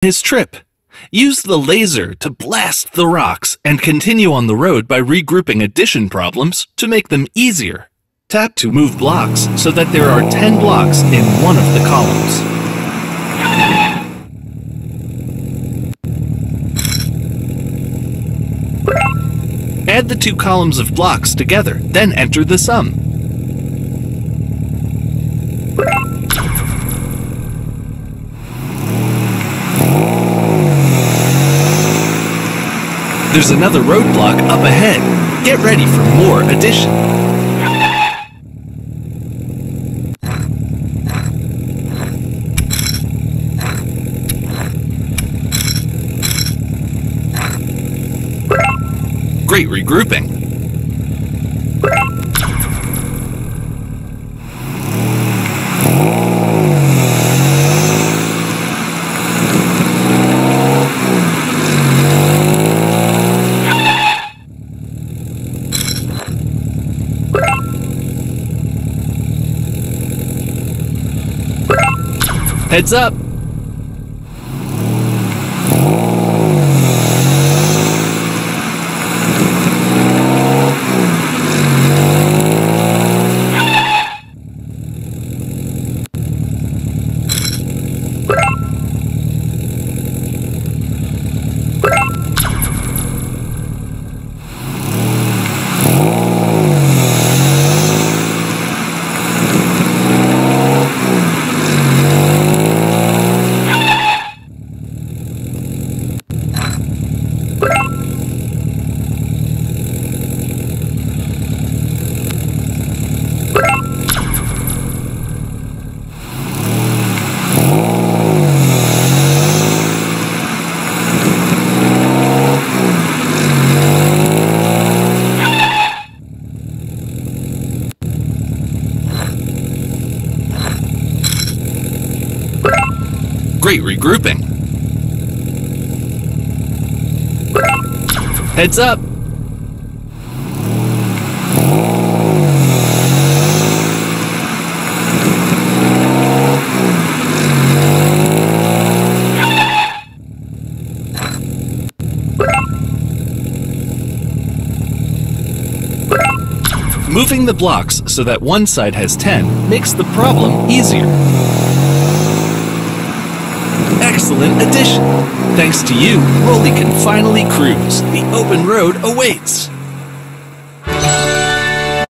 his trip. Use the laser to blast the rocks and continue on the road by regrouping addition problems to make them easier. Tap to move blocks so that there are 10 blocks in one of the columns. Add the two columns of blocks together, then enter the sum. There's another roadblock up ahead. Get ready for more addition. Great regrouping. Heads up! Great regrouping. Heads up! Moving the blocks so that one side has 10 makes the problem easier. Excellent addition! Thanks to you, Rolly can finally cruise. The open road awaits.